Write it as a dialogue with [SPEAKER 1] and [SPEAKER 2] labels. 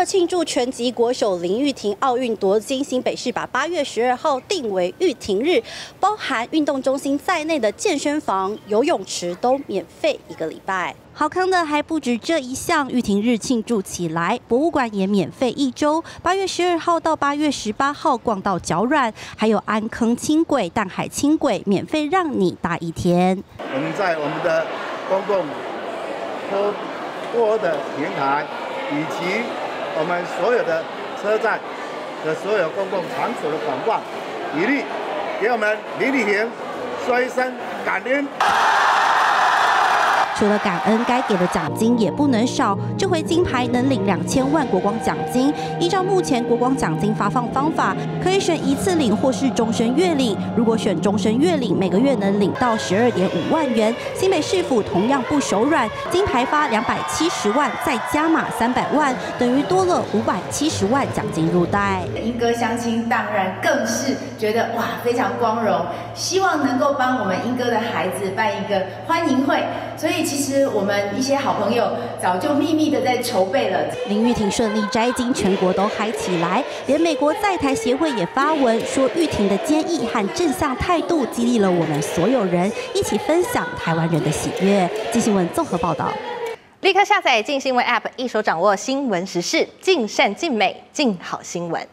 [SPEAKER 1] 了庆祝拳击国手林玉婷奥运夺金，新北市把八月十二号定为玉婷日，包含运动中心在内的健身房、游泳池都免费一个礼拜。好康的还不止这一项，玉婷日庆祝起来，博物馆也免费一周，八月十二号到八月十八号逛到脚软，还有安坑轻轨、淡海轻轨免费让你搭一天。
[SPEAKER 2] 我们在我们的公共播播的平台以及我们所有的车站和所有公共场所的广告，一律给我们李丽萍说一声感恩。
[SPEAKER 1] 除了感恩，该给的奖金也不能少。这回金牌能领两千万国光奖金。依照目前国光奖金发放方法，可以选一次领或是终身月领。如果选终身月领，每个月能领到十二点五万元。新北市府同样不手软，金牌发两百七十万，再加码三百万，等于多了五百七十万奖金入袋。
[SPEAKER 3] 英哥相亲当然更是觉得哇非常光荣，希望能够帮我们英哥的孩子办一个欢迎会，所以。其实我们一些好朋友早就秘密的在筹备了。
[SPEAKER 1] 林玉婷顺利摘金，全国都嗨起来，连美国在台协会也发文说，玉婷的坚毅和正向态度激励了我们所有人，一起分享台湾人的喜悦。金新闻综合报道，
[SPEAKER 4] 立刻下载静新闻 App，一手掌握新闻时事，尽善尽美，尽好新闻。